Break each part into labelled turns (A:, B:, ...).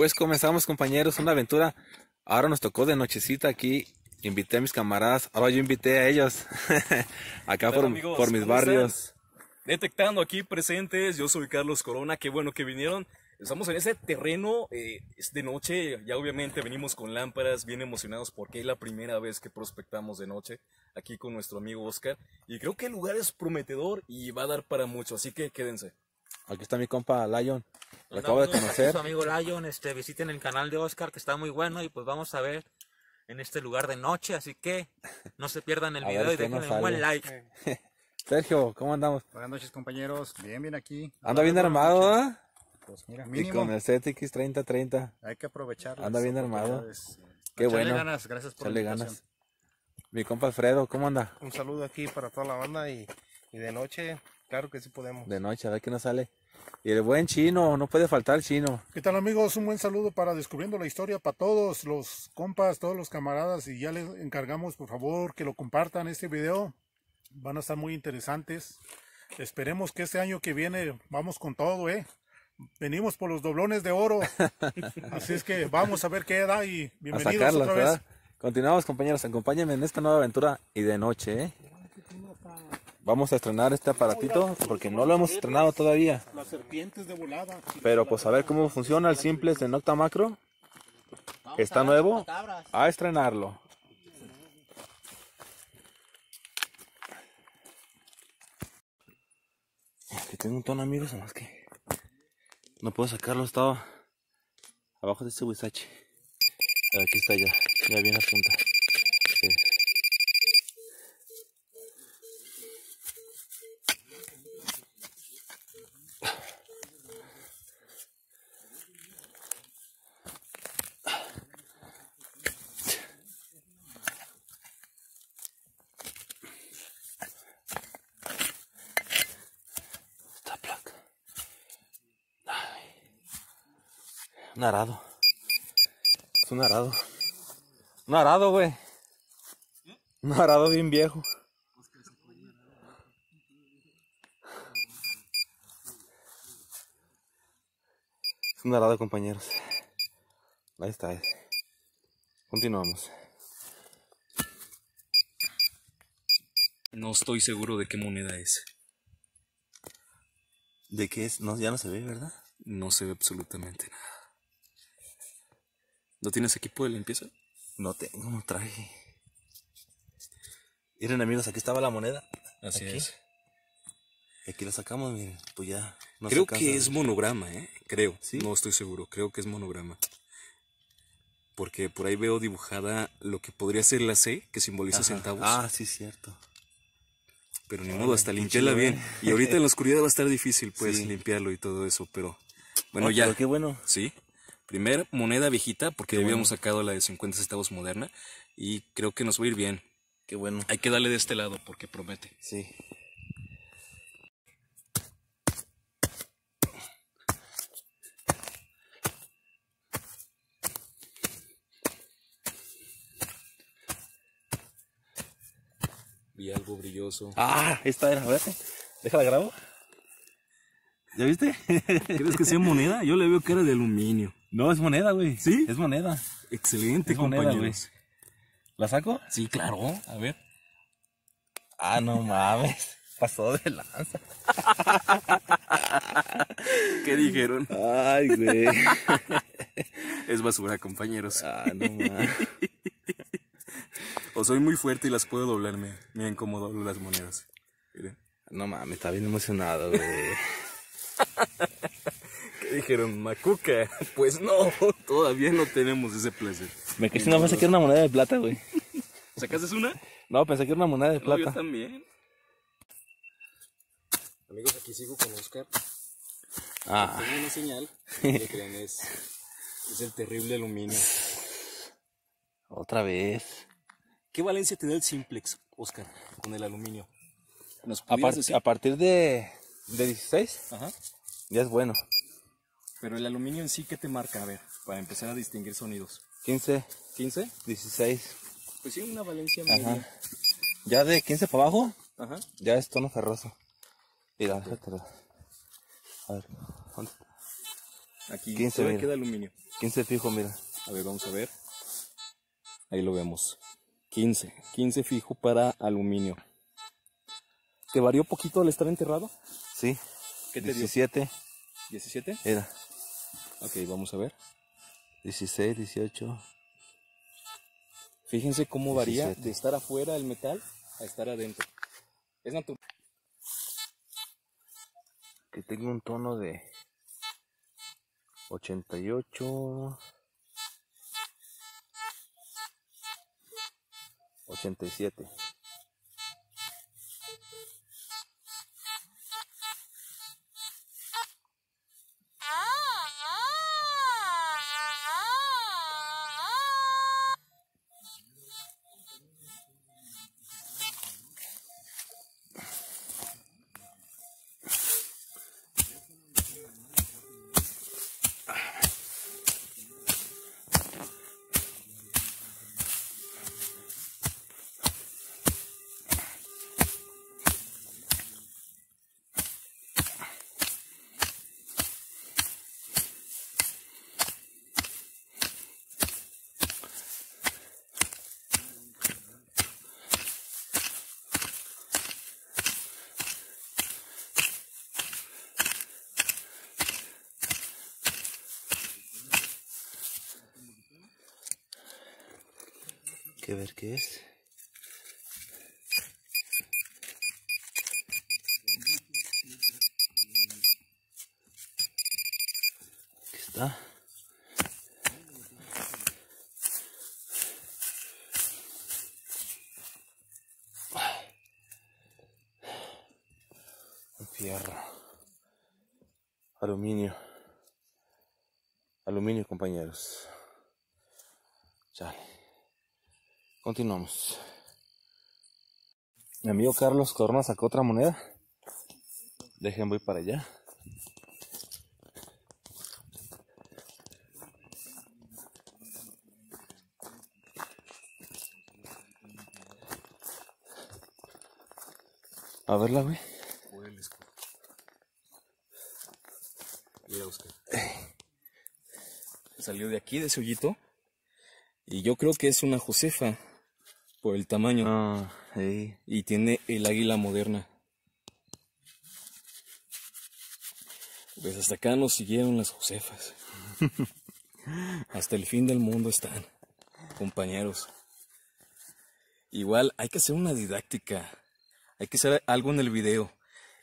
A: Pues comenzamos compañeros una aventura. Ahora nos tocó de nochecita aquí. Invité a mis camaradas. Ahora yo invité a ellos. Acá por,
B: amigos?
A: por mis
B: ¿Cómo
A: barrios.
B: Detectando aquí presentes, yo soy Carlos Corona, qué bueno que vinieron. Estamos en ese terreno, eh, es de noche, ya obviamente venimos con lámparas, bien emocionados porque es la primera vez que prospectamos de noche aquí con nuestro amigo Oscar. Y creo que el lugar es prometedor y va a dar para mucho, así que quédense.
A: Aquí está mi compa Lion. Lo acabo de conocer.
C: Su amigo Lion, este, visiten el canal de Oscar que está muy bueno y pues vamos a ver en este lugar de noche, así que no se pierdan el video y dejen un buen like.
A: Sergio, ¿cómo andamos?
D: Buenas noches compañeros, bien, bien aquí.
A: Anda bien armado. ¿ah?
D: Pues mira,
A: Y
D: mínimo,
A: con el ZX 3030.
D: hay que aprovechar.
A: Anda bien armado. Qué bueno.
D: ganas, gracias por la
A: ganas.
D: invitación.
A: Mi compa Alfredo, ¿cómo anda?
E: Un saludo aquí para toda la banda y, y de noche, claro que sí podemos.
A: De noche, a ver qué nos sale. Y el buen chino, no puede faltar el chino.
F: ¿Qué tal amigos? Un buen saludo para Descubriendo la Historia para todos los compas, todos los camaradas y ya les encargamos por favor que lo compartan este video. Van a estar muy interesantes. Esperemos que este año que viene vamos con todo, ¿eh? Venimos por los doblones de oro. Así es que vamos a ver qué da y
A: A
F: bienvenidos
A: sacarlas,
F: otra vez.
A: ¿verdad? Continuamos compañeros, acompáñenme en esta nueva aventura y de noche, ¿eh? Vamos a estrenar este aparatito porque no lo hemos estrenado todavía.
F: Las serpientes de volada.
A: Pero pues a ver cómo funciona el simple de Nocta Macro. Está nuevo. A estrenarlo. Aquí tengo un tono amigos, más que no puedo sacarlo, estaba abajo de este huizache. Aquí está ya, ya viene a punta. Un arado. Es un arado. Un arado, güey. Un arado bien viejo. Es un arado, compañeros. Ahí está. eh. Continuamos.
B: No estoy seguro de qué moneda es.
A: ¿De qué es? No, ya no se ve, ¿verdad?
B: No se ve absolutamente nada. ¿No tienes equipo de limpieza?
A: No tengo, no traje. Miren amigos, aquí estaba la moneda.
B: Así
A: Aquí.
B: es.
A: Y aquí la sacamos, miren, pues ya.
B: Creo
A: alcanza.
B: que es monograma, ¿eh? Creo.
A: ¿Sí?
B: No estoy seguro. Creo que es monograma. Porque por ahí veo dibujada lo que podría ser la C, que simboliza
A: Ajá.
B: centavos.
A: Ah, sí, cierto.
B: pero ni modo, hasta limpiarla
A: chido,
B: bien.
A: ¿eh?
B: Y ahorita en la oscuridad va a estar difícil, pues,
A: Sí.
B: limpiarlo y todo eso. Pero bueno,
A: Oh,
B: ya.
A: pero qué bueno.
B: Sí. Primera moneda viejita, porque habíamos sacado la de 50 centavos moderna. Y creo que nos va a ir bien.
A: Qué bueno.
B: Hay que darle de este lado, porque promete.
A: Sí.
B: Vi algo brilloso.
A: Ah, esta era, a ver. Déjala grabo. ¿Ya viste?
B: ¿Crees que sea moneda? Yo le veo cara de aluminio.
A: No, es moneda, güey.
B: ¿Sí?
A: Es moneda.
B: Excelente,
A: Es moneda,
B: compañeros.
A: ¿La saco?
B: Sí, claro. A ver.
A: Ah, no mames. Pasó de lanza.
B: ¿Qué dijeron?
A: Ay, güey.
B: Es basura, compañeros.
A: Ah, no mames.
B: O soy muy fuerte y las puedo doblar. Miren, miren cómo doblo las monedas. Miren.
A: No mames, está bien emocionado, güey.
B: ¿Qué dijeron? ¿Macuca? Pues no, todavía no tenemos ese placer.
A: Me quedé no pensé que era una moneda de plata, güey.
B: ¿Sacaste una?
A: No, pensé que era una moneda de
B: No, yo
A: plata.
B: también. Amigos, aquí sigo con Oscar.
A: Ah,
B: Tengo una señal. ¿Qué creen? Es, es el terrible aluminio.
A: otra vez.
B: ¿Qué valencia te da el simplex, Oscar, con el aluminio? ¿Nos
A: A,
B: pudieras
A: par-
B: decir?
A: a partir de, de 16,
B: Ajá.
A: ya es bueno.
B: Pero el aluminio en sí, ¿qué te marca? A ver, para empezar a distinguir sonidos.
A: 15,
B: ¿15?
A: 16.
B: Pues sí, una valencia
A: Ajá.
B: media.
A: Ya de 15 para abajo,
B: Ajá.
A: ya es tono ferroso. Mira, déjatelo. A ver, ¿dónde?
B: Aquí
A: 15,
B: todavía
A: mira.
B: queda aluminio.
A: 15 fijo, mira.
B: A ver, vamos a ver. Ahí lo vemos. 15. 15 fijo para aluminio. ¿Te varió poquito al estar enterrado?
A: Sí.
B: ¿Qué te dio?
A: 17
B: ¿17?
A: era.
B: Ok, vamos a ver.
A: 16, 18.
B: Fíjense cómo varía
A: 17.
B: de estar afuera del metal a estar adentro. Es natural.
A: Que tengo un tono de 88. 87. Ver qué es. Aquí está. Fierro. Aluminio. Aluminio, compañeros. Chale. Continuamos. Mi amigo Carlos Corona sacó otra moneda. Dejen, voy para allá. A verla, güey.
B: Mira, Oscar. Salió de aquí, de ese hoyito. Y yo creo que es una Josefa. Por el tamaño.
A: Ah, sí.
B: Y tiene el águila moderna. Pues hasta acá nos siguieron las Josefas. hasta el fin del mundo están, compañeros. Igual hay que hacer una didáctica. Hay que hacer algo en el video.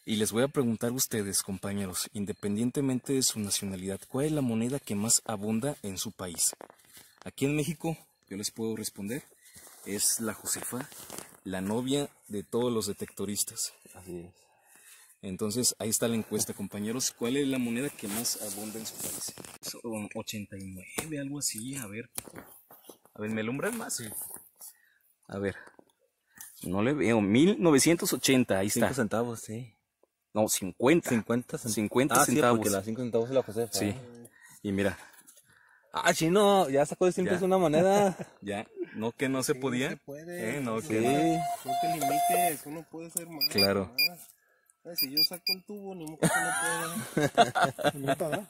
B: Y les voy a preguntar a ustedes, compañeros, independientemente de su nacionalidad, ¿cuál es la moneda que más abunda en su país? Aquí en México, yo les puedo responder, es la Josefa, la novia de todos los detectoristas.
A: Así es.
B: Entonces, ahí está la encuesta, compañeros. ¿Cuál es la moneda que más abunda en su país? Son 89, algo así. A ver. A ver, ¿me alumbran más? A ver. No le veo. 1980, ahí está.
A: 5 centavos, sí.
B: No, 50.
A: 50 centavos.
B: 50
A: ah, sí,
B: centavos.
A: porque las 5 centavos es la Josefa.
B: Sí. Y mira,
A: Ah, chino, ya sacó de 100
B: Ya.
A: pesos una moneda.
B: ya. No que no se
E: Sí,
B: podía.
E: se puede.
B: Eh, no,
E: Sí.
B: que
A: Sí.
E: No te limites, uno puede ser más.
B: Claro.
E: más. Ay, si yo saco el tubo, ni modo que no pueda.
F: Neta, ¿verdad?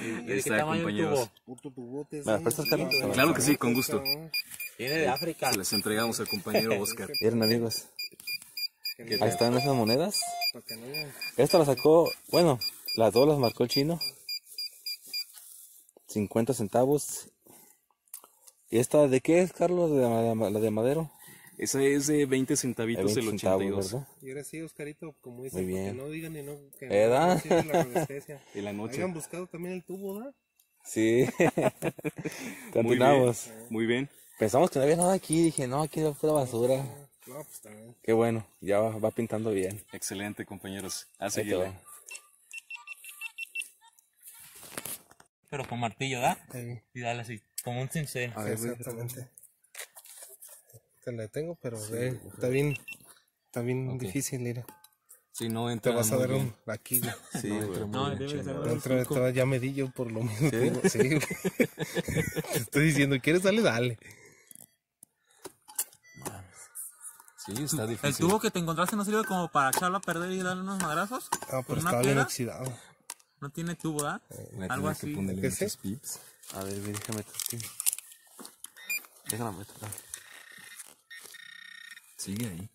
C: ¿Y de qué
B: está,
C: tamaño el
B: compañeros.
C: tubo?
E: Puto tubote.
A: ¿Me las
E: sí,
A: prestas,
E: sí,
A: Carlos?
E: sí,
B: Claro que sí, con
E: sí,
B: gusto.
C: Viene de África.
B: Se les entregamos al compañero Oscar.
A: Miren, amigos. Ahí están esas monedas.
E: Para que no haya-
A: Esta la sacó, bueno, las dos las marcó el chino. 50 centavos. ¿Y esta de qué es, Carlos? ¿De la de Madero?
B: Esa es de 20
A: De
B: centavitos
A: 20
B: del
A: centavos,
B: 82.
A: ¿verdad?
E: Y ahora sí, Oscarito, como dice,
A: Muy
E: para que
A: bien.
E: no digan y no. Que
A: ¿Verdad?
E: no sirve la resistencia.
B: En la noche.
E: Hayan buscado también el tubo, ¿verdad?
A: Sí.
B: Muy
A: Continuamos.
B: bien. Muy bien.
A: Pensamos que no había nada aquí. Dije, no, aquí era pura basura.
E: No, pues también.
A: Qué bueno, ya va, va pintando bien.
B: Excelente, compañeros. A seguirle.
C: Pero con martillo, ¿da?
E: Sí,
C: Y dale así, como un cincel.
A: A ver, güey.
E: exactamente. Te la tengo, pero ve, está bien, está bien difícil, mira.
B: Si no
E: Te
B: entra
E: vas a dar un aquí, güey.
A: Sí,
B: No,
A: güey.
B: entra muy
C: No,
B: bien,
C: debe ser-
E: La otra vez estaba ya medillo por lo mismo. te. Sí, güey. Te estoy diciendo, ¿quieres darle? Dale.
B: Sí, está
C: ¿El
B: difícil.
C: tubo que te encontraste no sirve como para echarlo a perder y darle unos madrazos?
E: Ah,
C: ¿Con
E: pero estaba bien oxidado.
C: No tiene tubo, ¿ah? Algo así.
E: ¿Qué es?
A: A ver, déjame meter. Déjame meter.
B: Sigue ahí.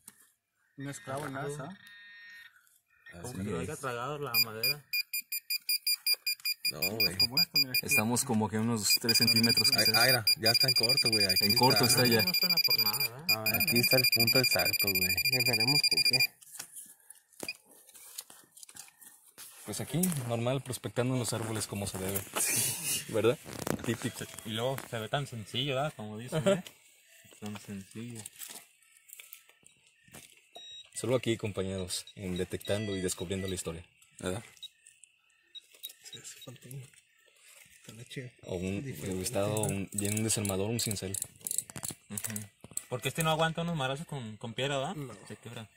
D: Un esclavo en asa.
C: Como que lo haya tragado la madera.
A: No, güey.
B: Estamos como que unos 3 centímetros
A: Ay,
B: quizás.
A: ah, ya está en corto, güey.
B: En corto está ya.
C: No suena por nada, ¿verdad?
A: Aquí está el punto exacto, güey.
E: Ya veremos con qué.
B: Pues aquí, normal, prospectando en los árboles como se debe. ¿Verdad? Típico.
C: Y luego se ve tan sencillo, ¿verdad? Como dicen, ¿eh? Tan sencillo.
B: Solo aquí, compañeros, en detectando y descubriendo la historia.
A: ¿Verdad?
E: Sí, hace falta un.
B: O un, estado un, bien un desarmador, un cincel.
C: Porque este no aguanta unos marazos con, con piedra, ¿verdad?
E: No.
C: Se quebra.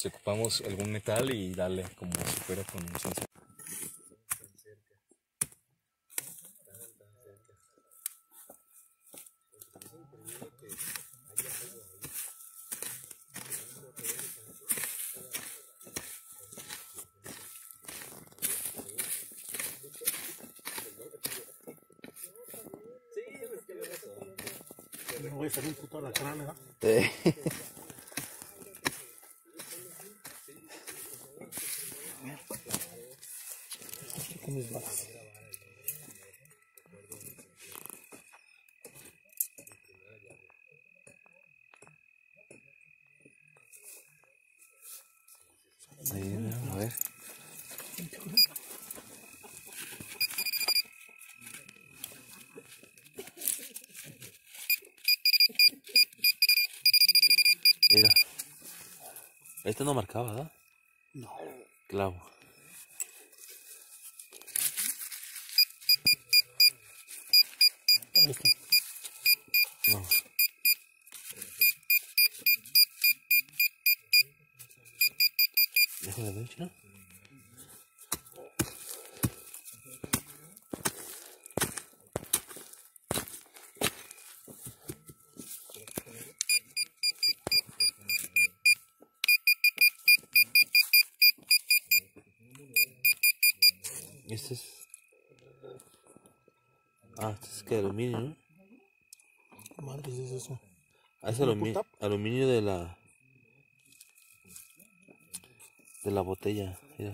B: Si ocupamos algún metal y darle como si fuera con un cincel.
F: No voy a salir un puto alacrán, ¿verdad?
E: Con mis balas.
A: Ahí, mira, a ver. Mira. Este no marcaba, ¿verdad?
F: No.
A: Clavo.
F: Este.
A: No. Déjame ver, chino. Este aluminio, ¿no?
F: ¿Qué madres es eso?
A: Ah, es alumi- aluminio de la. de la botella. mira.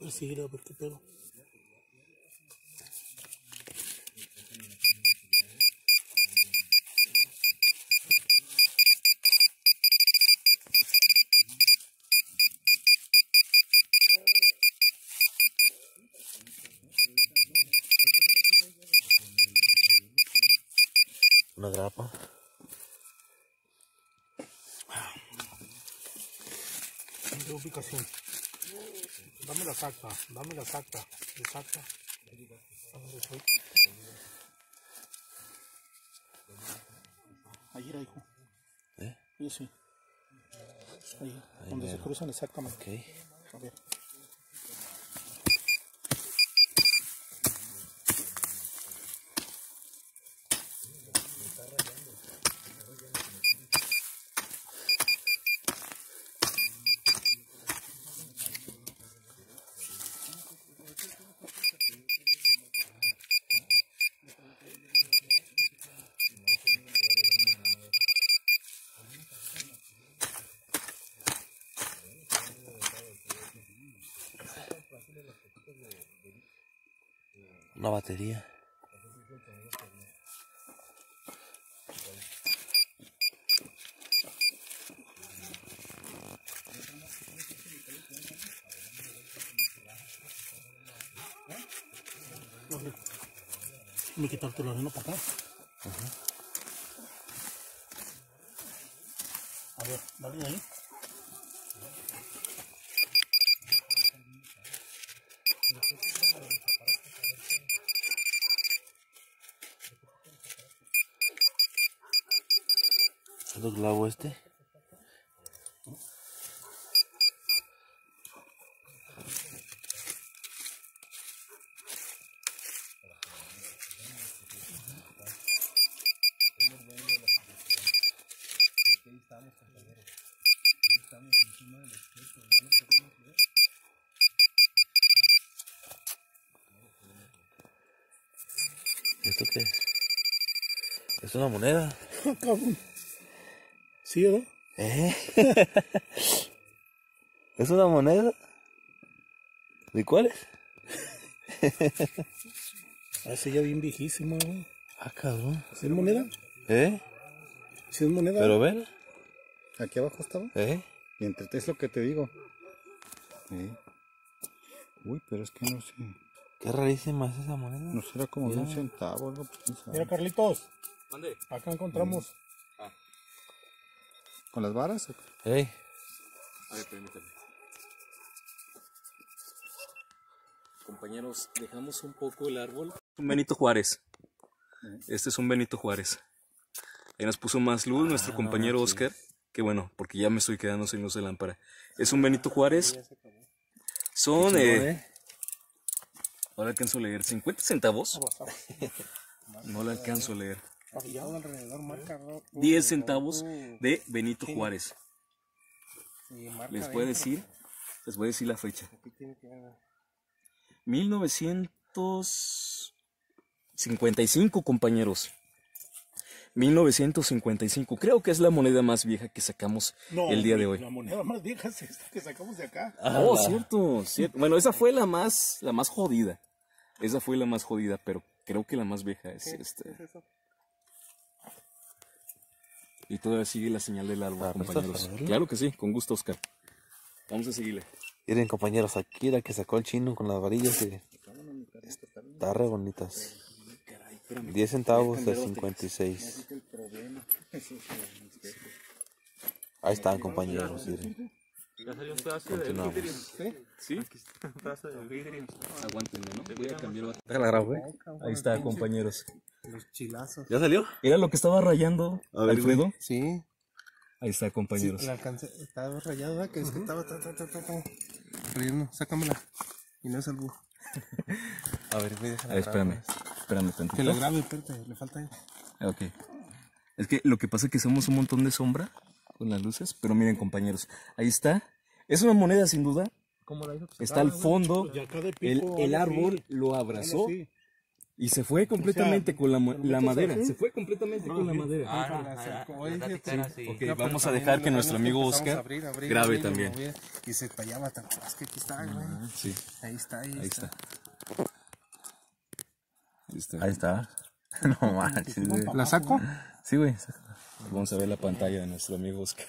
F: Ver si a ver qué pedo.
A: Grapa.
F: de ubicación. Dame la exacta, dame la exacta, exacta. Ahí era, hijo.
A: ¿Eh?
F: Sí, sí. Ahí, donde se cruzan exactamente.
A: Ok.
F: A ver.
A: Una batería.
F: Me quitarte la arena para acá. A ver, dale ahí.
A: el clavo este. ¿Esto qué es? ¿Es una moneda?
F: ¿Sí, verdad?
A: ¿Eh? ¿Es una moneda? ¿De cuáles?
F: Hace ya bien viejísimo, güey.
A: Ah, cabrón.
F: ¿Sí es moneda?
A: ¿Eh?
F: ¿Sí es moneda?
A: Pero ven.
G: Aquí abajo estaba.
A: ¿Eh?
G: Y entre es lo que te digo. Sí. Uy, pero es que no sé.
A: Qué rarísima es esa moneda.
G: No será como de un centavo, algo. pues.
F: Mira, Carlitos,
B: Mande.
F: acá encontramos.
G: ¿Con las varas? o qué?
A: ¿Eh?
B: A ver, permítame. Compañeros, dejamos un poco el árbol. Un Benito Juárez. Este es un Benito Juárez. Ahí nos puso más luz nuestro compañero Oscar. Que bueno, porque ya me estoy quedando sin luz de lámpara. Es un Benito Juárez. Son. Eh, ahora alcanzo a leer. ¿50 centavos? No lo alcanzo a leer.
F: Alrededor, marca.
B: 10 centavos de Benito Juárez. Les voy a decir, les voy a decir la fecha. 1955, compañeros. 1955. Creo que es la moneda más vieja que sacamos el día de hoy.
F: La moneda más vieja es esta que sacamos de acá.
B: Oh, cierto, cierto. Bueno, esa fue la más, la más jodida. Esa fue la más jodida, pero creo que la más vieja es esta. Y todavía sigue la señal del árbol,
A: Ah, ¿prestas
B: compañeros. Claro que sí, con gusto, Oscar. Vamos a seguirle.
A: Miren compañeros, aquí la que sacó el chino con las varillas y está re bonitas. 10 centavos de 56. Ahí están compañeros, miren.
C: Ya salió un pedazo de
A: Continuamos.
C: vidrio.
B: ¿Sí?
C: Un pedazo de vidrio.
B: Aguántenme, ¿no? Voy a cambiar.
A: Déjala grabo, ¿eh?
B: Ahí está, compañeros.
E: Los chilazos.
A: ¿Ya salió?
B: Era lo que estaba rayando
A: A ver,
B: Alfredo.
E: Sí,
B: Ahí está,
E: sí,
B: compañeros.
E: la alcancé. Estaba rayado, ¿verdad? Que es que estaba. Ta, ta, ta, ta, ta. Rayando, sácamela. Y no es algo.
A: A ver, voy a dejar
B: A ver, espérame. Espérame tantito.
E: Que lo grabe, espérate, le falta ahí.
B: Ok. Es que lo que pasa es que somos un montón de sombra con las luces, pero miren compañeros, ahí está. Es una moneda sin duda.
C: ¿Cómo la hizo?
B: Está al fondo.
F: Y acá de
B: El,
F: pico,
B: el árbol lo abrazó
F: Sí.
B: y se fue completamente con la, mo-
F: pero
B: la
F: muchos
B: madera.
F: así.
B: Se fue completamente con la madera.
C: Ah, no,
E: la
C: ah, la
E: No,
B: vamos a dejar que nuestro amigo Oscar
E: abrir, abrir,
B: grabe
E: abrir,
B: también.
E: Y se tallaba tan. Es que aquí está, güey.
B: Sí,
E: Ahí está, ahí,
B: ahí
E: está.
B: está. Ahí está.
A: Ahí está. No manches.
E: ¿La saco?
B: Sí, güey. Vamos a ver la pantalla de nuestro amigo Oscar.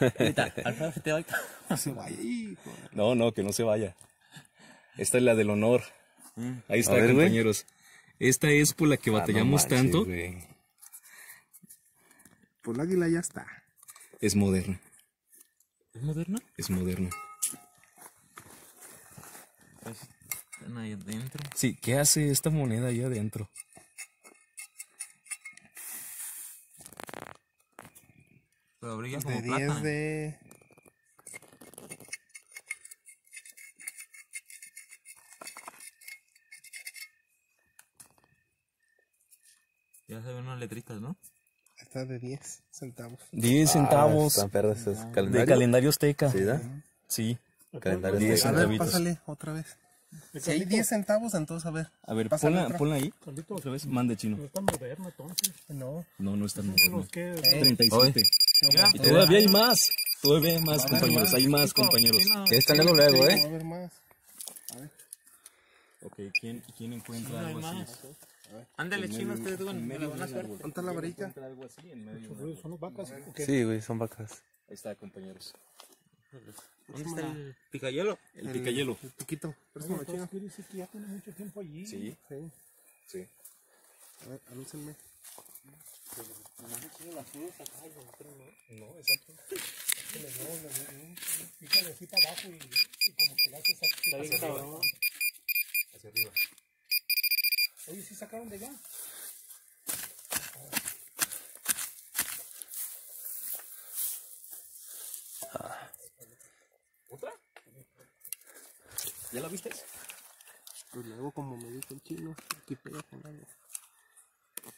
C: Alfredo, se te va a-
E: No se vaya, hijo.
B: No, no, que no se vaya. Esta es la del honor. Ahí está,
A: ver,
B: compañeros. Esta es por la que
A: Ah, no
B: batallamos
A: manches,
B: tanto.
E: Por la águila ya está.
B: Es moderna.
C: ¿Es moderna?
B: Es moderna.
C: Están ahí adentro.
B: Sí, ¿qué hace esta moneda ahí adentro?
C: Como
E: De
C: plata.
E: 10 de.
C: Ya se ven unas letritas, ¿no?
E: Está de 10 centavos.
B: 10
A: Ah,
B: centavos
A: están perros esos
B: de
A: calendarios.
B: calendario azteca.
A: Sí, ¿da?
B: Sí.
A: Calendario azteca.
E: A ver, pásale otra vez. Si hay 10 centavos, entonces a ver.
B: A ver, ponla, ponla ahí. Otra vez, mande chino.
F: no es tan moderno entonces.
E: No.
B: No, no está
F: que
B: 37. Y todavía hay más. Todavía hay más, compañeros. Hay más, compañeros.
A: Esta luego, luego, ¿eh?
E: a más.
B: Ok, ¿quién, quién encuentra algo así?
C: Ándale, chino, ustedes dudan, me la van a hacer.
E: ¿Dónde está la varita?
F: son vacas. ¿o qué?
A: Sí, güey, son vacas.
B: Ahí está, compañeros.
C: ¿Dónde está el picayelo?
B: El picayelo.
E: El piquito. Préstame, chino.
F: Quiere decir que ya tiene mucho tiempo allí.
B: Sí,
E: Sí.
B: sí.
E: A ver, alúcenme.
F: Pícale así para abajo y, y como que le haces así. hacia arriba.
B: Hacia arriba.
F: Oye, ¿sí sacaron de allá?
B: ¿Otra? ¿Ya la viste?
E: Pues le hago como me dijo el chino. Aquí pega con algo.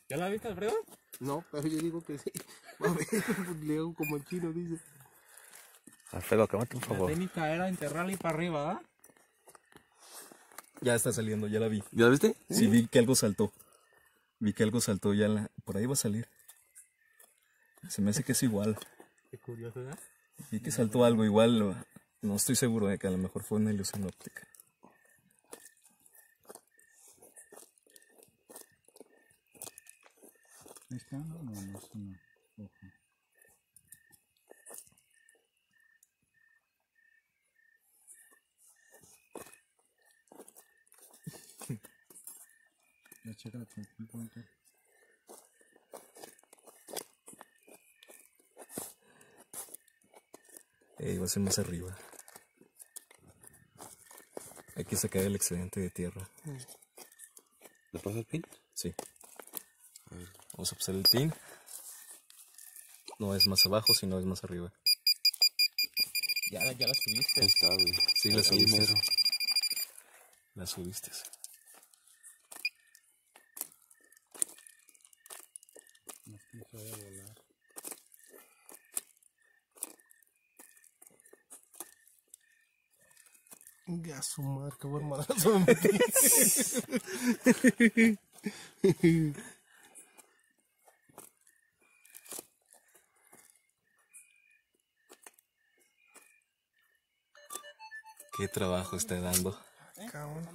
C: ¿Ya la viste, Alfredo?
E: No, pero yo digo que sí. A ver, pues le hago como el chino dice.
A: Alfredo, cámate un
C: La
A: favor.
C: técnica era enterrarla y para arriba, ¿ah?
B: Ya está saliendo, ya la vi.
A: ¿Ya la viste?
B: Sí, vi que algo saltó. Vi que algo saltó ya, la- por ahí va a salir. Se me hace que es igual.
C: Qué curioso, ¿verdad?
B: Vi que saltó algo igual, no estoy seguro de que a lo mejor fue una ilusión óptica.
F: No, no, es una hoja. Ya chécala con el pointer.
B: Eh, va a ser más arriba. Hay que sacar el excedente de tierra.
A: ¿Le pasa el pin?
B: Sí. Vamos a pasar el pin. No es más abajo, sino es más arriba.
C: Ya, ya la subiste.
A: Ahí está, güey.
B: Sí, la subiste.
A: mero.
B: La subiste.
E: Ya su madre, qué buen madrazo
B: ¿Qué trabajo está dando?
E: Cabrón.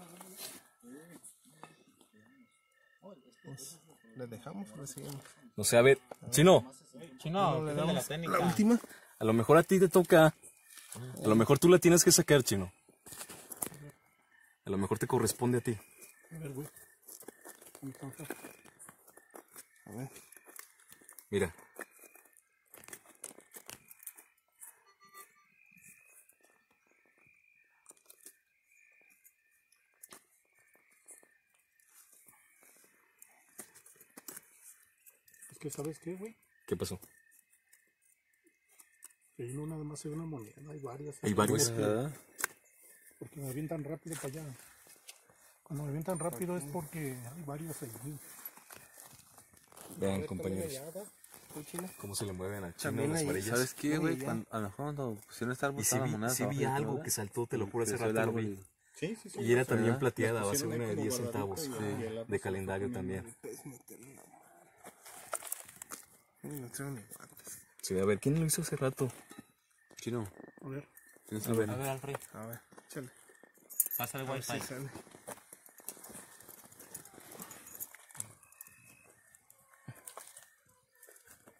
E: Pues, ¿Le dejamos o le seguimos?
B: No sé, a ver, chino,
C: Chino,
E: le
C: la
E: damos
C: técnica.
E: la última.
B: a lo mejor a ti te toca. A lo mejor tú la tienes que sacar, chino. A lo mejor te corresponde a ti. Mira.
F: Que, ¿sabes qué, güey?
B: ¿Qué pasó?
F: Que no nada más hay una moneda, hay varias.
B: Hay varios.
A: ¿Verdad?
F: Porque me avientan rápido para allá. Cuando me avientan rápido es porque hay varias ahí.
B: Vean, compañeros. Cómo se le mueven chino
E: También
B: las varillas.
A: ¿Sabes qué, güey? A lo mejor cuando pusieron esta árbol
B: Y sí
A: estaba
B: vi,
A: la moneda
B: sí vi algo que saltó, te lo juro,
A: el
B: rato lo vi.
F: Sí, sí, sí.
B: Y era también plateada, va a ser una de
F: como
B: 10 centavos de calendario también.
E: No traigo ni guantes.
B: Sí, a ver, ¿quién lo hizo hace rato?
A: Chino.
F: A ver.
A: ¿tienes
B: A ver.
C: A ver, Alfred,
E: A ver, échale.
C: pasa el
E: A ver
C: wifi.
E: si sale.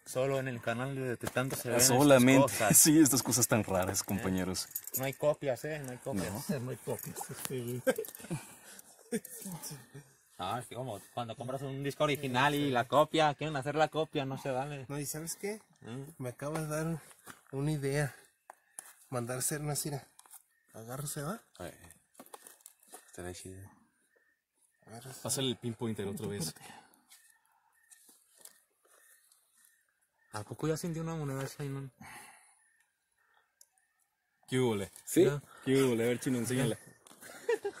C: Solo en el canal de Detectando se ven estas
B: Solamente.
C: cosas.
B: Sí, estas cosas tan raras, compañeros.
C: No hay copias, ¿eh? No hay copias.
E: No hay copias.
C: Ah, es que como cuando compras un disco original y la copia, quieren hacer la copia, no se vale.
E: No, ¿y sabes qué?
C: ¿Mm?
E: Me acabas de dar una idea. Mandar hacer una cira. Agarro, se va. Agarro, se
B: Pásale el pinpointer otra vez.
C: ¿A poco ya sintió una moneda esa y no?
B: ¿Qué hubo, le?
A: ¿Sí?
B: ¿Qué hubo, le? A ver, chino, enséñala.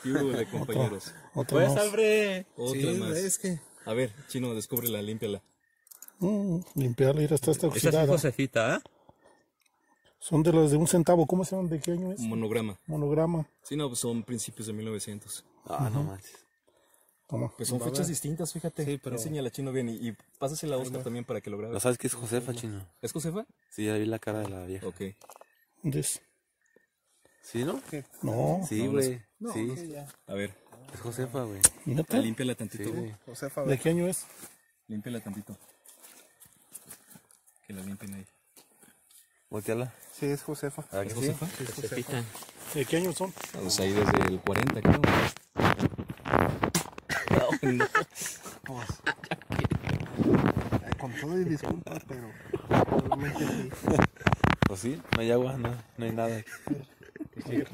B: ¿Qué hubo, le, compañeros?
F: Otra
C: Pues,
F: más.
C: Alfred.
B: Otra
E: Sí,
B: más.
E: es que
B: A ver, chino, descúbrela, límpiala.
F: Mm, limpiarla y está esta
C: Esa es
F: oxidada.
C: Josefita, ¿eh?
F: Son de las de un centavo. ¿Cómo se llaman? ¿De qué año es?
B: Monograma.
F: Monograma.
B: Sí, no, pues son principios de 1900.
A: Ah, no manches.
F: Toma.
B: Pues son fechas distintas, fíjate.
E: Sí, pero-
B: Enséñala, chino, bien. Y, y pásasela a Oscar también para que lo grabe.
A: ¿No sabes qué es Josefa, chino?
B: ¿Es Josefa?
A: Sí, ya vi la cara de la vieja.
B: Ok.
F: ¿Dónde es?
A: ¿Sí, no?
F: No,
A: Sí, güey. Sí,
B: A ver,
A: es Josefa, güey.
F: fíjate.
B: límpiala tantito.
A: Sí, güey.
E: Josefa,
F: ¿De qué año es?
B: Límpiala tantito. Que la limpien ahí.
A: Volteala.
E: Sí, es Josefa.
A: ¿Verdad que
B: ¿Es
A: sí?
B: Josefa?
C: Josefita.
F: ¿De qué año son?
B: Pues ahí desde el 40, creo.
E: Con todo y disculpas, pero solamente sí.
A: Pues sí, no hay agua, no, no hay nada.
C: Hay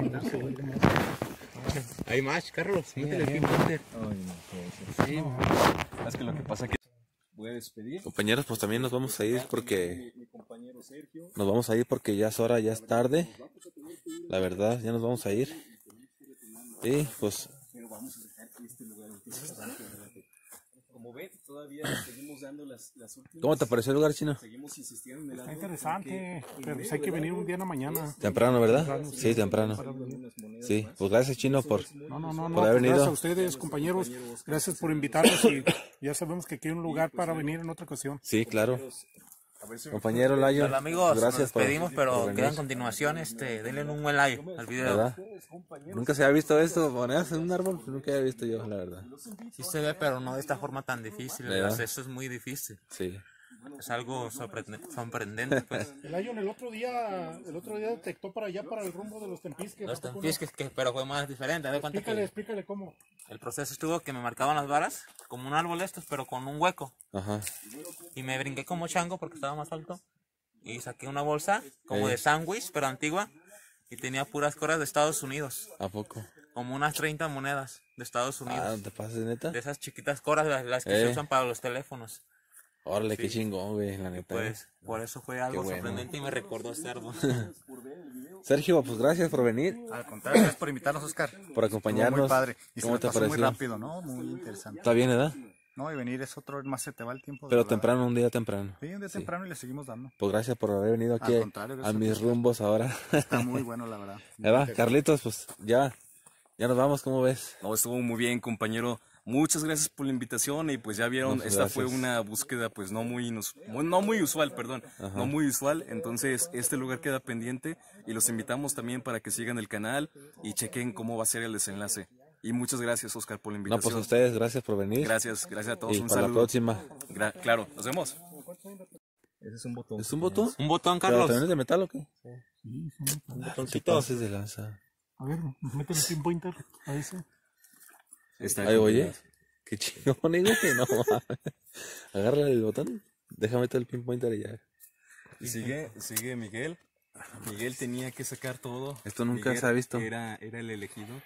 C: más, Carlos. Métele el pinpointer.
B: Ay, no, puede ser. Es que lo que pasa es que voy a despedir.
A: Compañeros, pues también nos vamos a ir porque
B: Mi compañero Sergio.
A: nos vamos a ir porque ya es hora, ya es tarde. La verdad, ya nos vamos a ir. Y pues
B: Como ven, todavía las, las últimas.
A: ¿Cómo te pareció el lugar chino?
B: Seguimos insistiendo en el
F: Está interesante, pero pues hay que venir un día en la mañana.
A: Temprano, ¿verdad? Sí, temprano. Sí, pues gracias Chino por...
F: No, no, no, no.
A: Por haber
F: pues gracias
A: venido.
F: a ustedes, compañeros. Gracias por invitarnos y ya sabemos que aquí hay un lugar para venir en otra ocasión.
A: Sí, claro. Compañero Layo,
C: Hola amigos,
A: gracias
C: nos
A: por
C: pero
A: venir.
C: queda en continuación, este, denle un buen like al video.
A: ¿Verdad? Nunca se había visto esto, monedas en un árbol, nunca había visto yo, la verdad.
C: Sí se ve, pero no de esta forma tan difícil.
A: ¿Verdad?
C: acceso es muy difícil.
A: Sí.
C: Es algo sorprende- sorprendente, pues.
F: El Ayon el otro día, el otro día detectó para allá, para el rumbo de los Tempisques.
C: Los
F: ¿a
C: tempisques, que, pero fue más diferente. de cuenta
F: Explícale,
C: que
F: explícale cómo.
C: el proceso estuvo que me marcaban las varas, como un árbol estos, pero con un hueco.
A: Ajá.
C: Y me brinqué como chango porque estaba más alto. Y saqué una bolsa, como
A: Ey.
C: de sándwich, pero antigua. Y tenía puras coras de Estados Unidos.
A: ¿A poco?
C: Como unas 30 monedas de Estados
A: Ah,
C: Unidos.
A: ¿te pasas de neta?
C: De esas chiquitas coras, las, las que
A: Eh.
C: se usan para los teléfonos.
A: Órale, qué chingón, güey, la neta.
C: Pues por eso fue algo
A: bueno.
C: sorprendente y me recordó este árbol.
A: Sergio, pues gracias por venir,
G: Al contrario, gracias por invitarnos, Oscar.
A: por acompañarnos.
G: Muy padre. Y se
A: ¿Cómo
G: me
A: te
G: pasó muy rápido, ¿no? Muy interesante.
A: Está bien, ¿verdad?
G: No, y venir es otro, más se te va el tiempo. de
A: Pero
G: verdad.
A: temprano, un día temprano.
G: Sí, un día temprano y le seguimos dando.
A: Pues gracias por haber venido aquí a mis rumbos ahora.
G: Está muy bueno, la verdad.
A: ¿Verdad? Carlitos, pues ya, ya nos vamos, ¿cómo ves?
B: No, estuvo muy bien, compañero. Muchas gracias por la invitación y pues ya vieron,
A: No,
B: esta fue una búsqueda pues no muy, no muy usual, perdón, no muy usual. Entonces este lugar queda pendiente y los invitamos también para que sigan el canal y chequen cómo va a ser el desenlace. Y muchas gracias, Oscar, por la
A: No,
B: invitación.
A: pues a ustedes, gracias por venir.
B: Gracias, gracias a todos.
A: Y
B: un
A: para la
B: saludo.
A: próxima.
B: Gra- claro, nos vemos. Ese es un botón.
A: ¿Es un botón?
C: Un botón,
A: ¿Pero
C: Carlos.
A: también es de metal o qué?
C: Un
A: ¿Qué
C: botoncito.
A: pases de lanza?
F: A ver, métele el pinpointer a ese.
B: Está
A: Ay, oye, qué chingón, digo que no. Agarra el botón, déjame meter el pinpointer y ya.
B: Sigue, sigue Miguel. Miguel tenía que sacar todo.
A: Esto nunca
B: Miguel
A: se ha visto.
B: Era, era el elegido.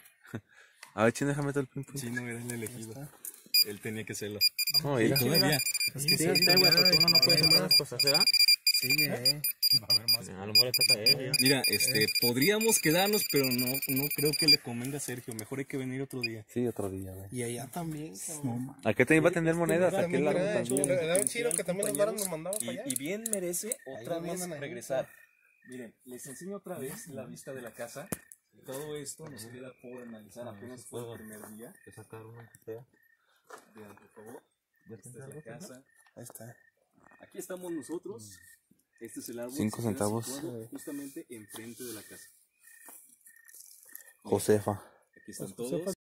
A: A ver, chino, déjame meter el pinpointer.
B: Chino era el elegido. Él tenía que hacerlo.
A: No, mira.
B: Todavía.
C: Fíjate, güey, porque uno no puede hacer más cosas, ¿verdad?
E: Sigue.
C: A lo mejor le toca a él.
B: Mira, este, podríamos quedarnos, pero no, no creo que le convenga a Sergio. Mejor hay que venir otro día.
A: Sí, otro día, güey.
E: Y allá también, cabrón.
A: ¿A qué te iba a tener monedas? ¿A qué
E: También
A: largo
E: era
A: también?
E: Era chido que también los varos nos mandaban
B: Y,
E: para allá.
B: y bien merece otra vez regresar. Miren, les enseño otra vez la vista de la casa. Todo esto nos queda por analizar. Apenas fue el primer día. Vean, por favor. Esta es la casa.
E: Ahí está.
B: Aquí estamos nosotros. Este es el árbol.
A: Cinco centavos.
B: Justamente enfrente de la casa.
A: Josefa.
B: Aquí están todos.